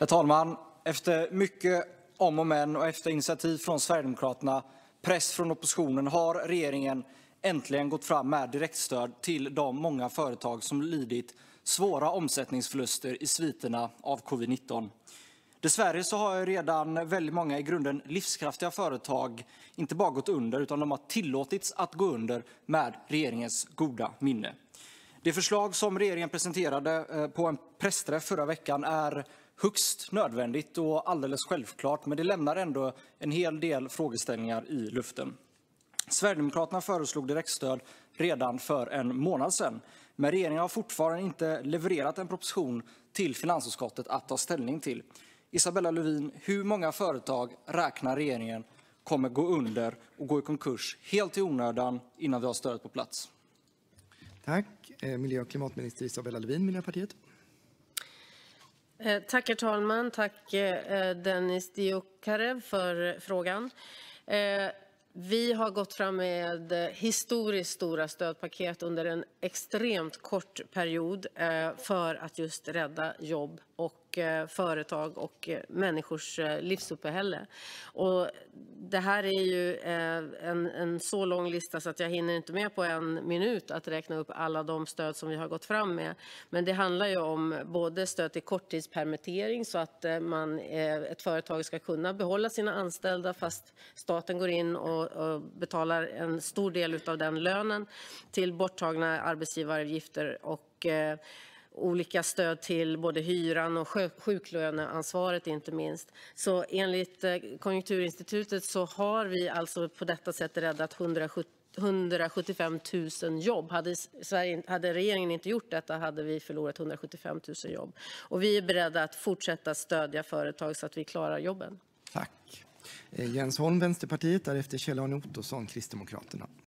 Herr talman! Efter mycket om och men och efter initiativ från Sverigedemokraterna, press från oppositionen, har regeringen äntligen gått fram med direktstöd till de många företag som lidit svåra omsättningsförluster i sviterna av covid-19. Dessvärre har redan väldigt många i grunden livskraftiga företag inte bara gått under, utan de har tillåtits att gå under med regeringens goda minne. Det förslag som regeringen presenterade eh, på en pressträff förra veckan är högst nödvändigt och alldeles självklart, men det lämnar ändå en hel del frågeställningar i luften. Sverigedemokraterna föreslog direktstöd redan för en månad sedan, men regeringen har fortfarande inte levererat en proposition till finansutskottet att ta ställning till. Isabella Lövin, hur många företag räknar regeringen kommer gå under och gå i konkurs helt i onödan innan vi har stödet på plats? Tack. Eh, miljö och klimatminister Isabella Lövin, Miljöpartiet. Eh, tack, herr talman. Tack, eh, Dennis Dioukarev, för frågan. Vi har gått fram med historiskt stora stödpaket under en extremt kort period för att just rädda jobb och och eh, företag och eh, människors eh, livsuppehälle. Och det här är ju en, en så lång lista så att jag hinner inte med på en minut att räkna upp alla de stöd som vi har gått fram med. Men det handlar ju om både stöd till korttidspermittering så att man, ett företag ska kunna behålla sina anställda fast staten går in och, och betalar en stor del av den lönen till borttagna arbetsgivaravgifter och olika stöd till både hyran och sjuklöneansvaret inte minst. Så enligt eh, Konjunkturinstitutet så har vi alltså på detta sätt räddat 175 000 jobb. Hade, Sverige, hade regeringen inte gjort detta hade vi förlorat 175 000 jobb. Och vi är beredda att fortsätta stödja företag så att vi klarar jobben. Tack. Eh, Jens Holm, Vänsterpartiet, därefter Kjell-Arne Ottosson, Kristdemokraterna.